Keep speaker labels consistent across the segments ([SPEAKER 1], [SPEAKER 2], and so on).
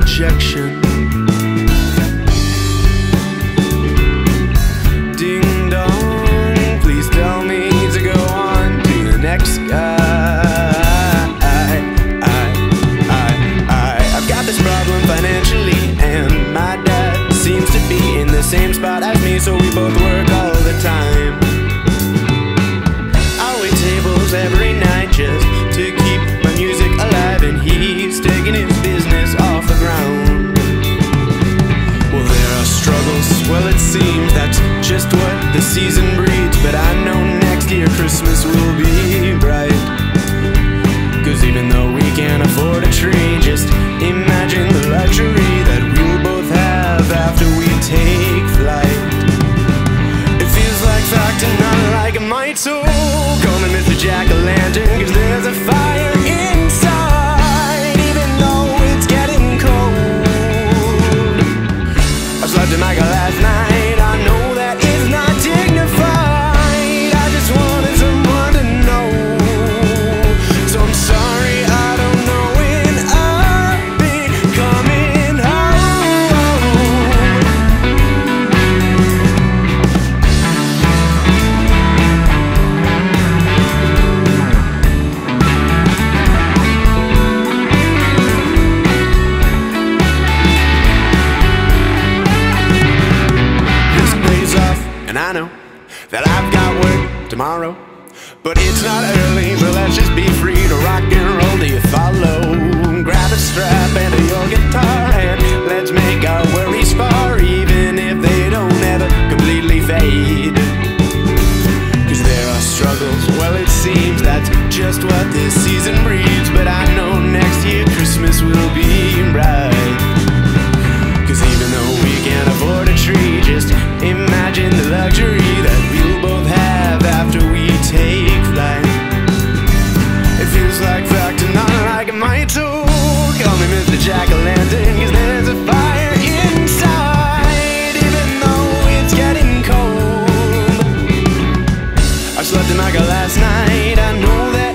[SPEAKER 1] rejection. lights, oh, coming, Mr. Jack-o'-lantern, I know that I've got work tomorrow. But it's not early, so let's just be free to rock and roll. Do you follow? Grab a strap and your guitar and let's make our worries far, even if they don't ever completely fade. Cause there are struggles, well, it seems that's just what this season brings. last night. I know that.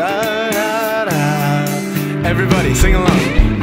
[SPEAKER 1] da da da. Everybody sing along.